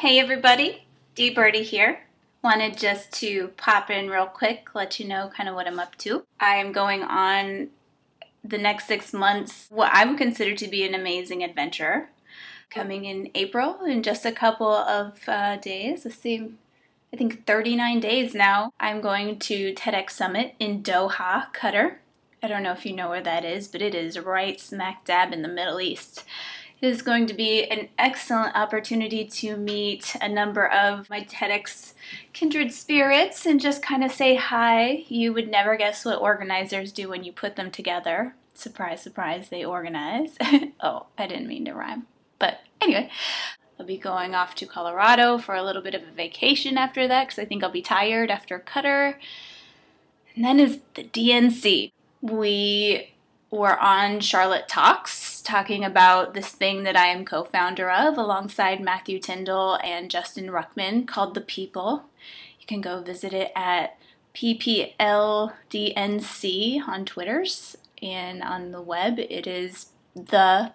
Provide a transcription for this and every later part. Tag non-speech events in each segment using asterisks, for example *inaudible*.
Hey everybody, D Birdy here. Wanted just to pop in real quick, let you know kind of what I'm up to. I am going on the next six months what I would consider to be an amazing adventure. Coming in April in just a couple of uh, days. Let's see, I think 39 days now. I'm going to TEDx Summit in Doha, Qatar. I don't know if you know where that is, but it is right smack dab in the Middle East. It is going to be an excellent opportunity to meet a number of my TEDx kindred spirits and just kind of say hi. You would never guess what organizers do when you put them together. Surprise, surprise, they organize. *laughs* oh, I didn't mean to rhyme. But anyway, I'll be going off to Colorado for a little bit of a vacation after that because I think I'll be tired after Qatar. And then is the DNC. We were on Charlotte Talks talking about this thing that I am co founder of alongside Matthew Tyndall and Justin Ruckman called The People. You can go visit it at PPLDNC on Twitters and on the web it is theppl.us.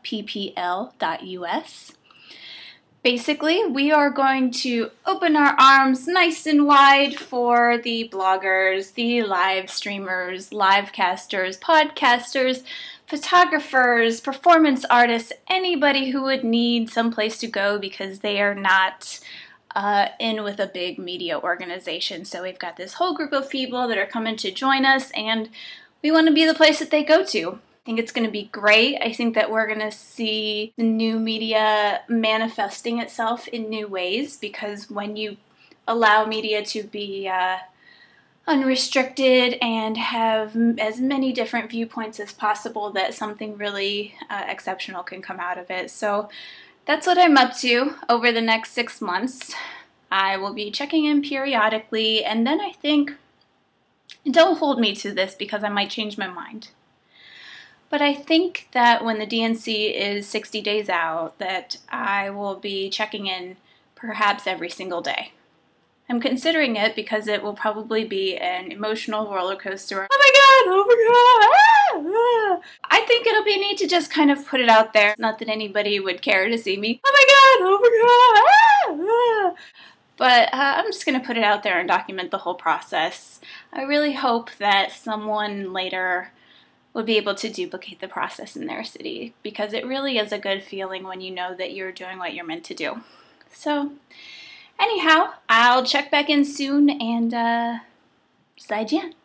Basically, we are going to open our arms nice and wide for the bloggers, the live streamers, live casters, podcasters, photographers, performance artists, anybody who would need some place to go because they are not uh, in with a big media organization. So we've got this whole group of people that are coming to join us, and we want to be the place that they go to. I think it's going to be great. I think that we're going to see the new media manifesting itself in new ways because when you allow media to be uh, unrestricted and have as many different viewpoints as possible, that something really uh, exceptional can come out of it. So that's what I'm up to over the next six months. I will be checking in periodically, and then I think, don't hold me to this because I might change my mind. But I think that when the DNC is 60 days out, that I will be checking in perhaps every single day. I'm considering it because it will probably be an emotional roller coaster. Oh my god, oh my god! Ah, ah. I think it'll be neat to just kind of put it out there. Not that anybody would care to see me. Oh my god, oh my god! Ah, but uh, I'm just going to put it out there and document the whole process. I really hope that someone later would be able to duplicate the process in their city because it really is a good feeling when you know that you're doing what you're meant to do. So, anyhow, I'll check back in soon and uh, 再见。